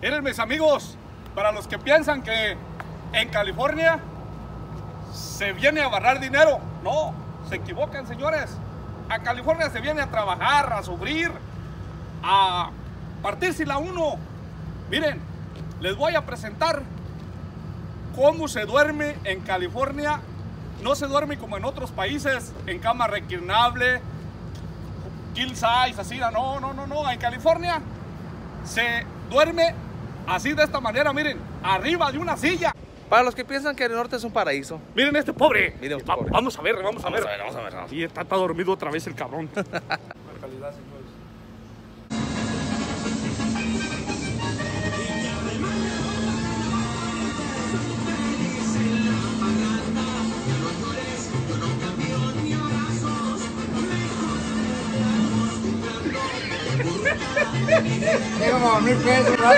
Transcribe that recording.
Miren mis amigos, para los que piensan que en California se viene a agarrar dinero, no, se equivocan señores. A California se viene a trabajar, a sufrir, a partirse la uno. Miren, les voy a presentar cómo se duerme en California. No se duerme como en otros países, en cama reclinable, kill size, así, no, no, no, no. En California se duerme así de esta manera, miren, arriba de una silla. Para los que piensan que el norte es un paraíso. Miren este pobre. Miren este Va- pobre. Vamos a ver, vamos a ver. vamos a ver. vamos a ver. Y está, está dormido otra vez el cabrón. Tengo como mil pesos, ¿no?